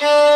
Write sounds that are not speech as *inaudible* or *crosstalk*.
Música *laughs*